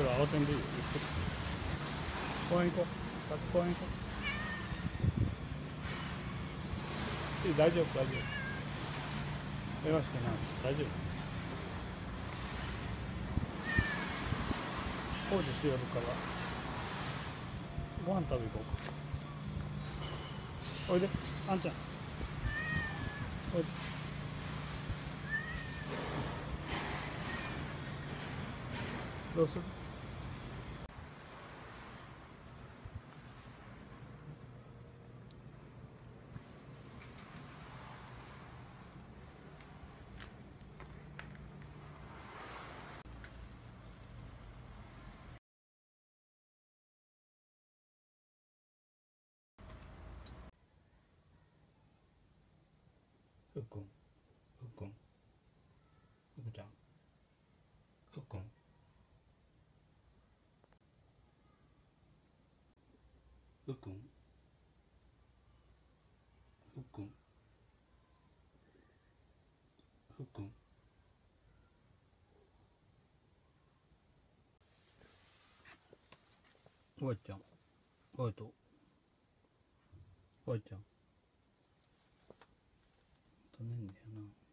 それ慌てんでいいよゆっくり公園行こう先公園行こういい大丈夫。大丈夫。怪我してない大丈夫。工事しよるからご飯食べ行こうかおいであんちゃんおいでどうするふっくん。ふっくん。ふくちゃん。ふっくん。ふっくん。ふっくん。ふっくん。おばちゃん。おいとおばちゃん。とねんだよな